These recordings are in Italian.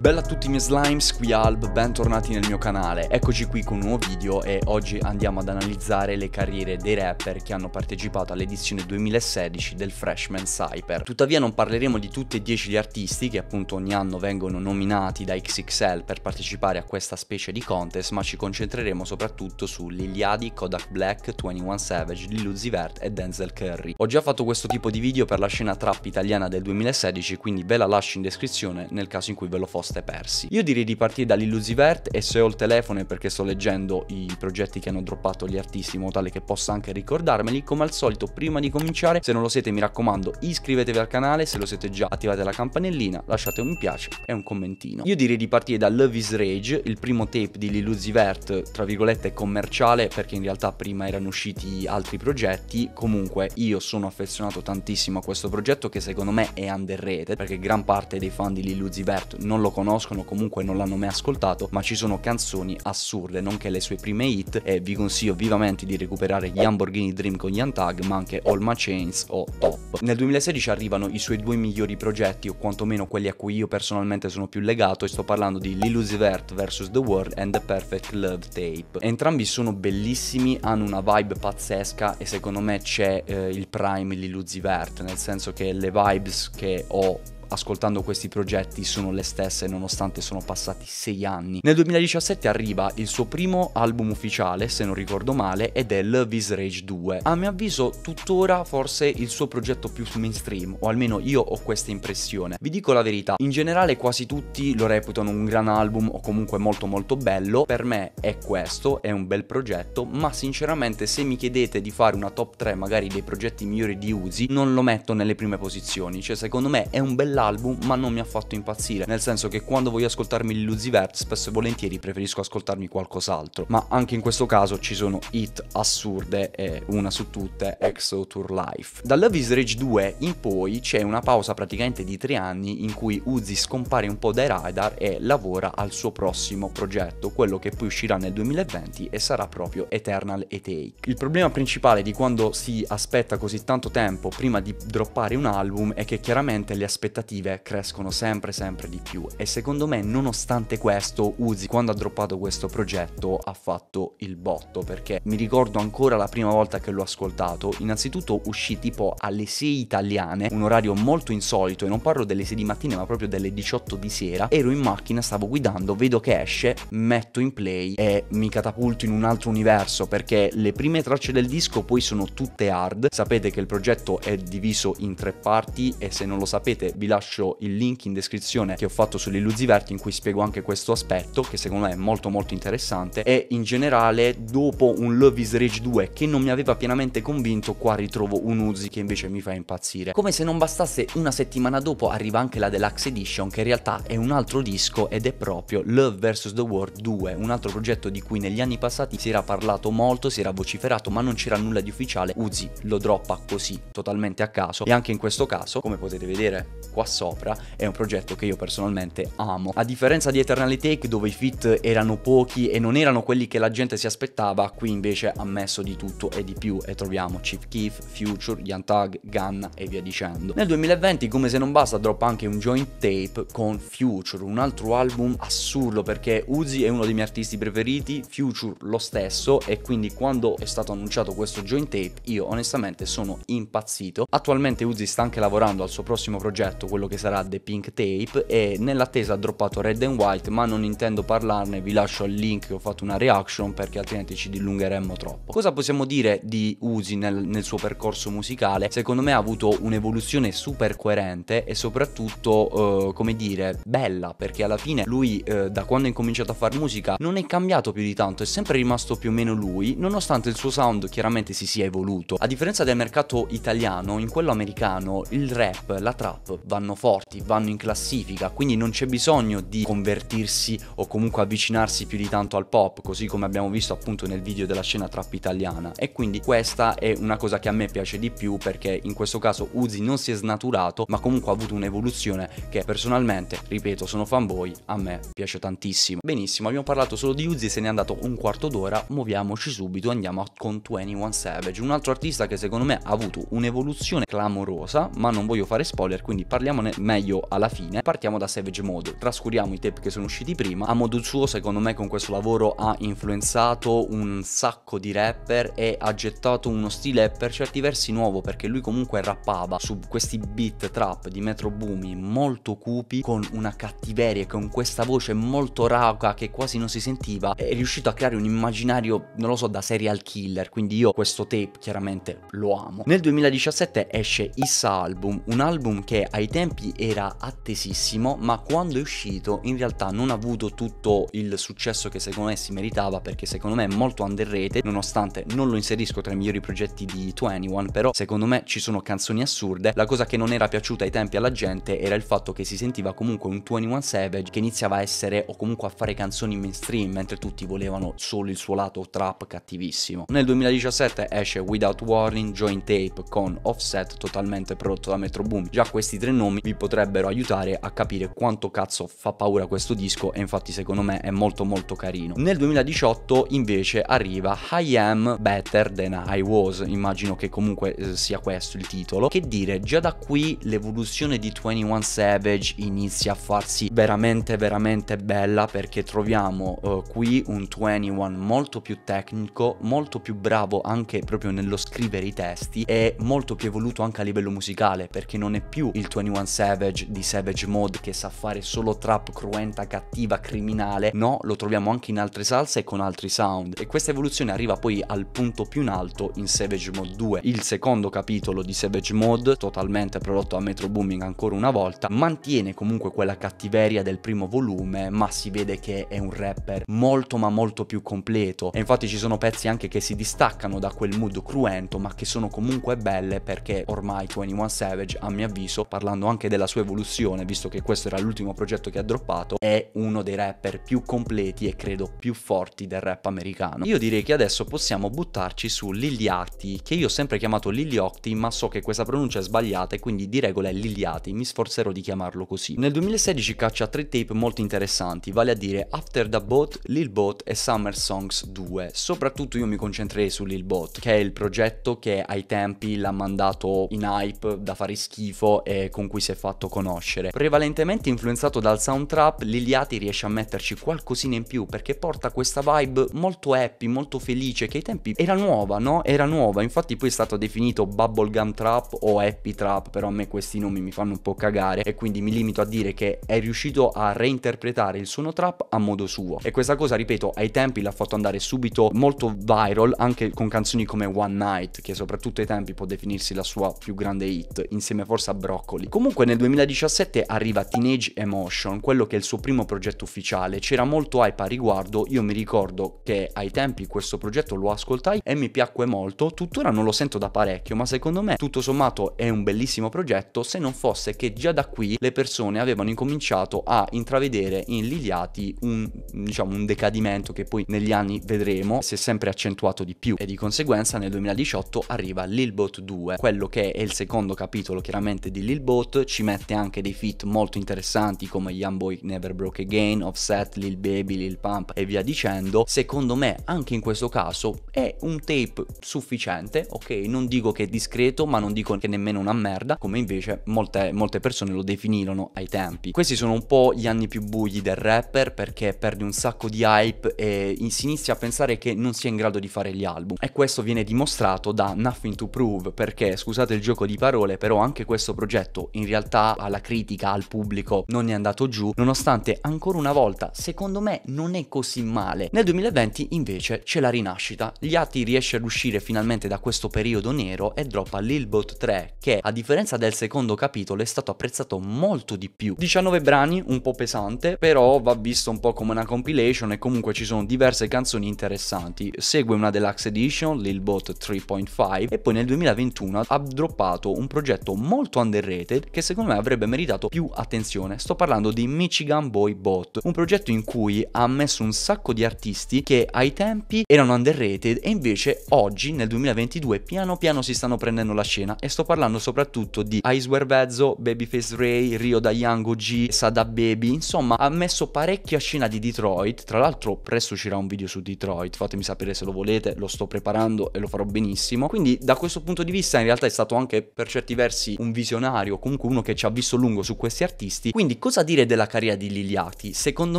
Bella a tutti i miei slimes, qui Alb, bentornati nel mio canale. Eccoci qui con un nuovo video e oggi andiamo ad analizzare le carriere dei rapper che hanno partecipato all'edizione 2016 del Freshman Cyper. Tuttavia non parleremo di tutti e dieci gli artisti che appunto ogni anno vengono nominati da XXL per partecipare a questa specie di contest, ma ci concentreremo soprattutto su Liliadi, Kodak Black, 21 Savage, Lil Uzi Vert e Denzel Curry. Ho già fatto questo tipo di video per la scena trap italiana del 2016, quindi ve la lascio in descrizione nel caso in cui ve lo fosse foste persi. Io direi di partire dall'Illusivert e se ho il telefono è perché sto leggendo i progetti che hanno droppato gli artisti in modo tale che possa anche ricordarmeli. Come al solito, prima di cominciare, se non lo siete mi raccomando iscrivetevi al canale, se lo siete già attivate la campanellina, lasciate un mi piace e un commentino. Io direi di partire da Love is Rage, il primo tape di Lillusivert, tra virgolette commerciale, perché in realtà prima erano usciti altri progetti. Comunque io sono affezionato tantissimo a questo progetto che secondo me è underrated, perché gran parte dei fan di Lillusivert non lo conoscono, comunque non l'hanno mai ascoltato, ma ci sono canzoni assurde, nonché le sue prime hit e vi consiglio vivamente di recuperare gli Lamborghini Dream con Young Tag, ma anche All My Chains o Top. Nel 2016 arrivano i suoi due migliori progetti, o quantomeno quelli a cui io personalmente sono più legato, e sto parlando di L'Illusivert vs The World and The Perfect Love Tape. Entrambi sono bellissimi, hanno una vibe pazzesca e secondo me c'è eh, il prime L'Illusivert, nel senso che le vibes che ho ascoltando questi progetti sono le stesse nonostante sono passati 6 anni. Nel 2017 arriva il suo primo album ufficiale, se non ricordo male, ed è Love is Rage 2. A mio avviso tuttora forse il suo progetto più mainstream, o almeno io ho questa impressione. Vi dico la verità, in generale quasi tutti lo reputano un gran album o comunque molto molto bello, per me è questo, è un bel progetto, ma sinceramente se mi chiedete di fare una top 3 magari dei progetti migliori di Uzi, non lo metto nelle prime posizioni, cioè secondo me è un bel l'album ma non mi ha fatto impazzire, nel senso che quando voglio ascoltarmi l'Illusivert spesso e volentieri preferisco ascoltarmi qualcos'altro, ma anche in questo caso ci sono hit assurde e una su tutte Exo Tour Life. Da Love is Rage 2 in poi c'è una pausa praticamente di tre anni in cui Uzi scompare un po' dai radar e lavora al suo prossimo progetto, quello che poi uscirà nel 2020 e sarà proprio Eternal e Take. Il problema principale di quando si aspetta così tanto tempo prima di droppare un album è che chiaramente le aspettative aspettative crescono sempre sempre di più. E secondo me nonostante questo Uzi quando ha droppato questo progetto ha fatto il botto perché mi ricordo ancora la prima volta che l'ho ascoltato. Innanzitutto uscì tipo alle 6 italiane un orario molto insolito e non parlo delle 6 di mattina ma proprio delle 18 di sera. Ero in macchina stavo guidando vedo che esce metto in play e mi catapulto in un altro universo perché le prime tracce del disco poi sono tutte hard. Sapete che il progetto è diviso in tre parti e se non lo sapete vi lascio lascio il link in descrizione che ho fatto sull'Illusiverti in cui spiego anche questo aspetto che secondo me è molto molto interessante. E in generale dopo un Love is Rage 2 che non mi aveva pienamente convinto qua ritrovo un Uzi che invece mi fa impazzire. Come se non bastasse una settimana dopo arriva anche la Deluxe Edition che in realtà è un altro disco ed è proprio Love vs The World 2 un altro progetto di cui negli anni passati si era parlato molto, si era vociferato ma non c'era nulla di ufficiale. Uzi lo droppa così totalmente a caso. E anche in questo caso come potete vedere qua sopra è un progetto che io personalmente amo. A differenza di Eternally Take dove i fit erano pochi e non erano quelli che la gente si aspettava, qui invece ha messo di tutto e di più e troviamo Chief Keef, Future, Young Gunna e via dicendo. Nel 2020 come se non basta droppa anche un joint tape con Future, un altro album assurdo perché Uzi è uno dei miei artisti preferiti, Future lo stesso e quindi quando è stato annunciato questo joint tape io onestamente sono impazzito. Attualmente Uzi sta anche lavorando al suo prossimo progetto, quello che sarà The Pink Tape e nell'attesa ha droppato Red and White ma non intendo parlarne, vi lascio il link, ho fatto una reaction perché altrimenti ci dilungheremmo troppo. Cosa possiamo dire di Uzi nel, nel suo percorso musicale? Secondo me ha avuto un'evoluzione super coerente e soprattutto, eh, come dire, bella perché alla fine lui eh, da quando ha incominciato a fare musica non è cambiato più di tanto, è sempre rimasto più o meno lui, nonostante il suo sound chiaramente si sia evoluto. A differenza del mercato italiano, in quello americano il rap, la trap vanno forti, vanno in classifica, quindi non c'è bisogno di convertirsi o comunque avvicinarsi più di tanto al pop, così come abbiamo visto appunto nel video della scena trap italiana. E quindi questa è una cosa che a me piace di più perché in questo caso Uzi non si è snaturato, ma comunque ha avuto un'evoluzione che personalmente, ripeto, sono fanboy, a me piace tantissimo. Benissimo, abbiamo parlato solo di Uzi, se n'è andato un quarto d'ora, muoviamoci subito, andiamo con 21 Savage, un altro artista che secondo me ha avuto un'evoluzione clamorosa, ma non voglio fare spoiler, quindi parliamo parliamone meglio alla fine. Partiamo da Savage Mode, trascuriamo i tape che sono usciti prima. A modo suo, secondo me, con questo lavoro ha influenzato un sacco di rapper e ha gettato uno stile per certi versi nuovo, perché lui comunque rappava su questi beat trap di Metro Boomy molto cupi, con una cattiveria, con questa voce molto rauca che quasi non si sentiva. È riuscito a creare un immaginario, non lo so, da serial killer, quindi io questo tape chiaramente lo amo. Nel 2017 esce Issa Album, un album che ai tempi era attesissimo, ma quando è uscito in realtà non ha avuto tutto il successo che secondo me si meritava, perché secondo me è molto underrated, nonostante non lo inserisco tra i migliori progetti di 21, però secondo me ci sono canzoni assurde. La cosa che non era piaciuta ai tempi alla gente era il fatto che si sentiva comunque un 21 Savage che iniziava a essere o comunque a fare canzoni mainstream, mentre tutti volevano solo il suo lato trap cattivissimo. Nel 2017 esce Without Warning Joint Tape con Offset totalmente prodotto da Metro Boom. Già questi tre nomi vi potrebbero aiutare a capire quanto cazzo fa paura questo disco e infatti secondo me è molto molto carino. Nel 2018 invece arriva I Am Better Than I Was, immagino che comunque eh, sia questo il titolo. Che dire, già da qui l'evoluzione di 21 Savage inizia a farsi veramente veramente bella perché troviamo uh, qui un 21 molto più tecnico, molto più bravo anche proprio nello scrivere i testi e molto più evoluto anche a livello musicale perché non è più il 21 Savage di Savage Mode che sa fare solo trap cruenta, cattiva, criminale, no, lo troviamo anche in altre salse e con altri sound. E questa evoluzione arriva poi al punto più in alto in Savage Mode 2, il secondo capitolo di Savage Mode, totalmente prodotto a Metro Booming ancora una volta, mantiene comunque quella cattiveria del primo volume ma si vede che è un rapper molto ma molto più completo. E infatti ci sono pezzi anche che si distaccano da quel mood cruento ma che sono comunque belle perché ormai 21 Savage a mio avviso parlando anche della sua evoluzione visto che questo era l'ultimo progetto che ha droppato è uno dei rapper più completi e credo più forti del rap americano. Io direi che adesso possiamo buttarci su Liliati che io ho sempre chiamato Liliotti ma so che questa pronuncia è sbagliata e quindi di regola è Liliati mi sforzerò di chiamarlo così. Nel 2016 caccia tre tape molto interessanti vale a dire After the Boat, Lil Boat e Summer Songs 2 soprattutto io mi concentrerei su Lil Bot, che è il progetto che ai tempi l'ha mandato in hype da fare schifo e con cui si è fatto conoscere. Prevalentemente influenzato dal soundtrap, Liliati riesce a metterci qualcosina in più perché porta questa vibe molto happy, molto felice, che ai tempi era nuova, no? Era nuova, infatti poi è stato definito bubblegum trap o happy trap, però a me questi nomi mi fanno un po' cagare e quindi mi limito a dire che è riuscito a reinterpretare il suono trap a modo suo. E questa cosa, ripeto, ai tempi l'ha fatto andare subito molto viral anche con canzoni come One Night, che soprattutto ai tempi può definirsi la sua più grande hit, insieme forse a Broccoli. Comunque nel 2017 arriva Teenage Emotion, quello che è il suo primo progetto ufficiale. C'era molto hype a riguardo, io mi ricordo che ai tempi questo progetto lo ascoltai e mi piacque molto, tuttora non lo sento da parecchio, ma secondo me tutto sommato è un bellissimo progetto se non fosse che già da qui le persone avevano incominciato a intravedere in Liliati un, diciamo, un decadimento che poi negli anni vedremo si è sempre accentuato di più. E di conseguenza nel 2018 arriva Lilbot 2, quello che è il secondo capitolo chiaramente di Lilbot, ci mette anche dei feat molto interessanti come Young Boy Never Broke Again, Offset, Lil Baby, Lil Pump e via dicendo. Secondo me anche in questo caso è un tape sufficiente, ok? Non dico che è discreto, ma non dico che nemmeno una merda, come invece molte, molte persone lo definirono ai tempi. Questi sono un po' gli anni più bui del rapper perché perde un sacco di hype e si inizia a pensare che non sia in grado di fare gli album. E questo viene dimostrato da Nothing to Prove, perché scusate il gioco di parole, però anche questo progetto in realtà alla critica, al pubblico non è andato giù, nonostante ancora una volta, secondo me, non è così male. Nel 2020 invece c'è la rinascita. Yati riesce ad uscire finalmente da questo periodo nero e droppa Lilbot 3, che a differenza del secondo capitolo è stato apprezzato molto di più. 19 brani, un po' pesante, però va visto un po' come una compilation e comunque ci sono diverse canzoni interessanti. Segue una deluxe edition, Lilbot 3.5 e poi nel 2021 ha droppato un progetto molto underrated che secondo me avrebbe meritato più attenzione. Sto parlando di Michigan Boy Bot, un progetto in cui ha messo un sacco di artisti che ai tempi erano underrated e invece oggi nel 2022 piano piano si stanno prendendo la scena. E sto parlando soprattutto di Iceware Vezzo, Babyface Ray, Rio da Young OG, Sada Baby, insomma ha messo parecchia scena di Detroit, tra l'altro presto uscirà un video su Detroit, fatemi sapere se lo volete, lo sto preparando e lo farò benissimo. Quindi da questo punto di vista in realtà è stato anche per certi versi un visionario, comunque comunque uno che ci ha visto lungo su questi artisti. Quindi cosa dire della carriera di Liliati? Secondo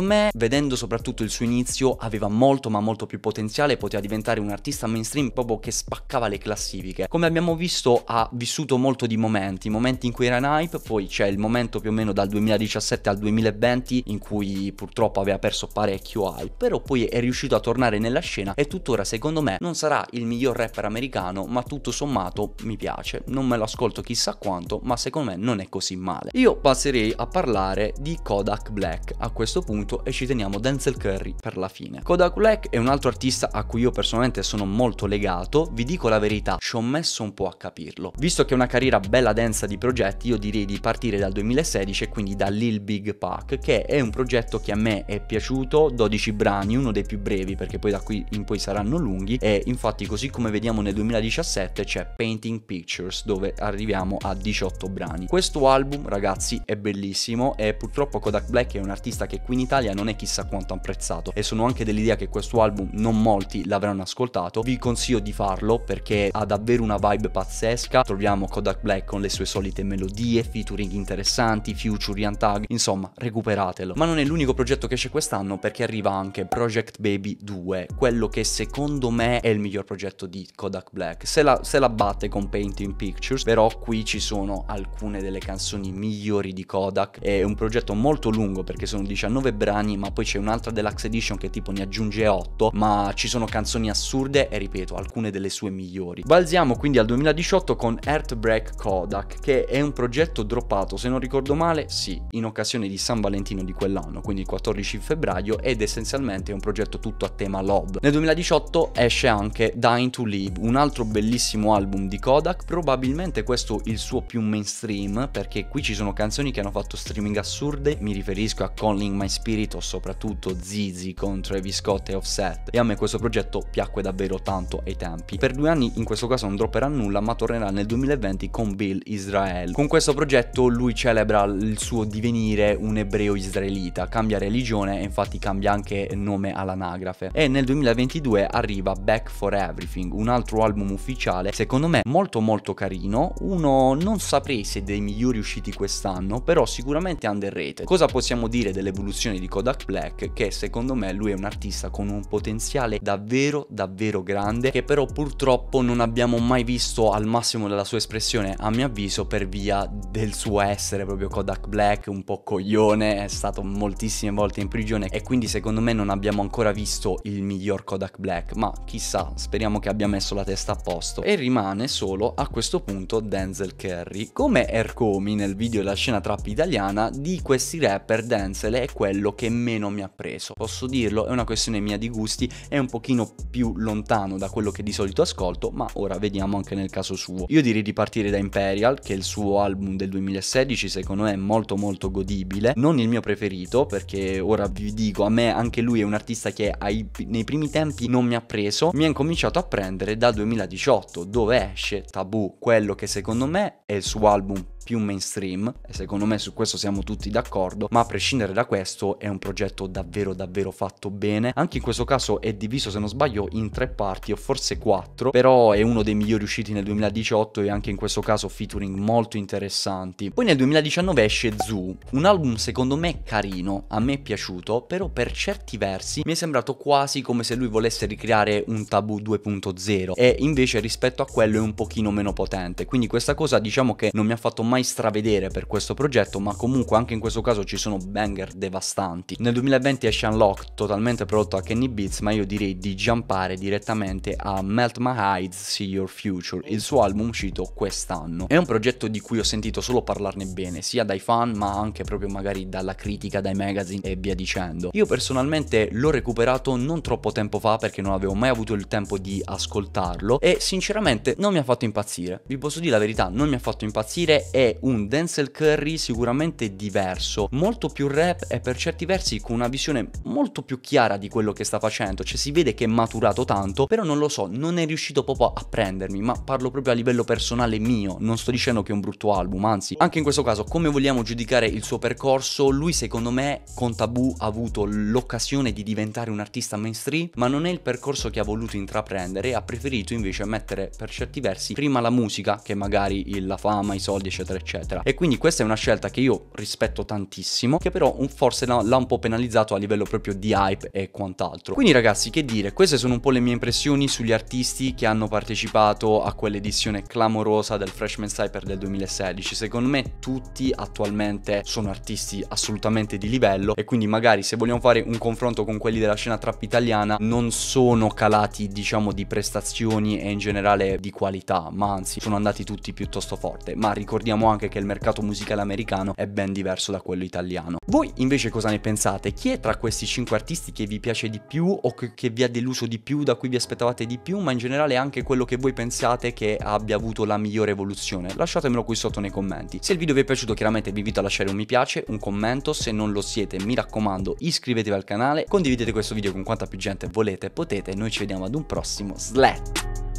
me, vedendo soprattutto il suo inizio, aveva molto ma molto più potenziale, poteva diventare un artista mainstream proprio che spaccava le classifiche. Come abbiamo visto ha vissuto molto di momenti, momenti in cui era in hype, poi c'è il momento più o meno dal 2017 al 2020 in cui purtroppo aveva perso parecchio hype, però poi è riuscito a tornare nella scena e tuttora secondo me non sarà il miglior rapper americano, ma tutto sommato mi piace. Non me lo ascolto chissà quanto, ma secondo me non è così male. Io passerei a parlare di Kodak Black a questo punto e ci teniamo Denzel Curry per la fine. Kodak Black è un altro artista a cui io personalmente sono molto legato, vi dico la verità, ci ho messo un po' a capirlo. Visto che è una carriera bella densa di progetti, io direi di partire dal 2016 e quindi da Lil Big Pack, che è un progetto che a me è piaciuto, 12 brani, uno dei più brevi perché poi da qui in poi saranno lunghi e infatti così come vediamo nel 2017 c'è Painting Pictures dove arriviamo a 18 brani. Questo album ragazzi è bellissimo e purtroppo Kodak Black è un artista che qui in Italia non è chissà quanto apprezzato e sono anche dell'idea che questo album non molti l'avranno ascoltato. Vi consiglio di farlo perché ha davvero una vibe pazzesca. Troviamo Kodak Black con le sue solite melodie, featuring interessanti, Future, Young Tag, insomma recuperatelo. Ma non è l'unico progetto che esce quest'anno perché arriva anche Project Baby 2, quello che secondo me è il miglior progetto di Kodak Black. Se la, se la batte con Painting Pictures, però qui ci sono alcune delle canzoni migliori di Kodak. È un progetto molto lungo perché sono 19 brani, ma poi c'è un'altra deluxe edition che tipo ne aggiunge 8, ma ci sono canzoni assurde e ripeto, alcune delle sue migliori. Balziamo quindi al 2018 con Heartbreak Kodak, che è un progetto droppato, se non ricordo male, sì, in occasione di San Valentino di quell'anno, quindi il 14 febbraio, ed essenzialmente è un progetto tutto a tema love. Nel 2018 esce anche Dying to Live, un altro bellissimo album di Kodak, probabilmente questo il suo più mainstream, perché qui ci sono canzoni che hanno fatto streaming assurde, mi riferisco a Calling My Spirit o soprattutto Zizi con Travis Scott e Offset, e a me questo progetto piacque davvero tanto ai tempi. Per due anni in questo caso non dropperà nulla, ma tornerà nel 2020 con Bill Israel. Con questo progetto lui celebra il suo divenire un ebreo israelita, cambia religione e infatti cambia anche nome all'anagrafe. E nel 2022 arriva Back for Everything, un altro album ufficiale, secondo me molto molto carino, uno non saprei se dei migliori usciti quest'anno, però sicuramente underrated. Cosa possiamo dire dell'evoluzione di Kodak Black? Che secondo me lui è un artista con un potenziale davvero davvero grande che però purtroppo non abbiamo mai visto al massimo della sua espressione a mio avviso per via del suo essere proprio Kodak Black un po' coglione è stato moltissime volte in prigione e quindi secondo me non abbiamo ancora visto il miglior Kodak Black ma chissà speriamo che abbia messo la testa a posto e rimane solo a questo punto Denzel Curry come Ercomi nel video La scena trap italiana di questi rapper Denzel è quello che meno mi ha preso. Posso dirlo è una questione mia di gusti è un pochino più lontano da quello che di solito ascolto ma ora vediamo anche nel caso suo. Io direi di partire da Imperial che è il suo album del 2016 secondo me è molto molto godibile. Non il mio preferito perché ora vi dico a me anche lui è un artista che ai, nei primi tempi non mi ha preso. Mi ha incominciato a prendere dal 2018 dove esce Taboo quello che secondo me è il suo album più mainstream e secondo me su questo siamo tutti d'accordo, ma a prescindere da questo è un progetto davvero davvero fatto bene. Anche in questo caso è diviso se non sbaglio in tre parti o forse quattro, però è uno dei migliori usciti nel 2018 e anche in questo caso featuring molto interessanti. Poi nel 2019 esce Zoo, un album secondo me carino, a me è piaciuto, però per certi versi mi è sembrato quasi come se lui volesse ricreare un Taboo 2.0 e invece rispetto a quello è un pochino meno potente, quindi questa cosa diciamo che non mi ha fatto mai mai stravedere per questo progetto, ma comunque anche in questo caso ci sono banger devastanti. Nel 2020 esce Unlock, totalmente prodotto a Kenny Beats, ma io direi di jumpare direttamente a Melt My Hides, See Your Future, il suo album uscito quest'anno. È un progetto di cui ho sentito solo parlarne bene, sia dai fan, ma anche proprio magari dalla critica, dai magazine e via dicendo. Io personalmente l'ho recuperato non troppo tempo fa perché non avevo mai avuto il tempo di ascoltarlo e sinceramente non mi ha fatto impazzire. Vi posso dire la verità, non mi ha fatto impazzire e un Denzel Curry sicuramente diverso, molto più rap e per certi versi con una visione molto più chiara di quello che sta facendo, cioè si vede che è maturato tanto, però non lo so, non è riuscito proprio a prendermi, ma parlo proprio a livello personale mio, non sto dicendo che è un brutto album, anzi, anche in questo caso, come vogliamo giudicare il suo percorso, lui secondo me con Taboo ha avuto l'occasione di diventare un artista mainstream, ma non è il percorso che ha voluto intraprendere, ha preferito invece mettere per certi versi prima la musica, che magari la fama, i soldi, eccetera eccetera eccetera. E quindi questa è una scelta che io rispetto tantissimo, che però forse l'ha, l'ha un po' penalizzato a livello proprio di hype e quant'altro. Quindi ragazzi, che dire, queste sono un po' le mie impressioni sugli artisti che hanno partecipato a quell'edizione clamorosa del Freshman Cyper del 2016. Secondo me tutti attualmente sono artisti assolutamente di livello e quindi magari se vogliamo fare un confronto con quelli della scena trap italiana non sono calati diciamo di prestazioni e in generale di qualità, ma anzi sono andati tutti piuttosto forte. Ma ricordiamo anche che il mercato musicale americano è ben diverso da quello italiano. Voi invece cosa ne pensate? Chi è tra questi 5 artisti che vi piace di più o che, che vi ha deluso di più, da cui vi aspettavate di più, ma in generale anche quello che voi pensate che abbia avuto la migliore evoluzione? Lasciatemelo qui sotto nei commenti. Se il video vi è piaciuto chiaramente vi invito a lasciare un mi piace, un commento, se non lo siete mi raccomando iscrivetevi al canale, condividete questo video con quanta più gente volete potete, noi ci vediamo ad un prossimo Slat!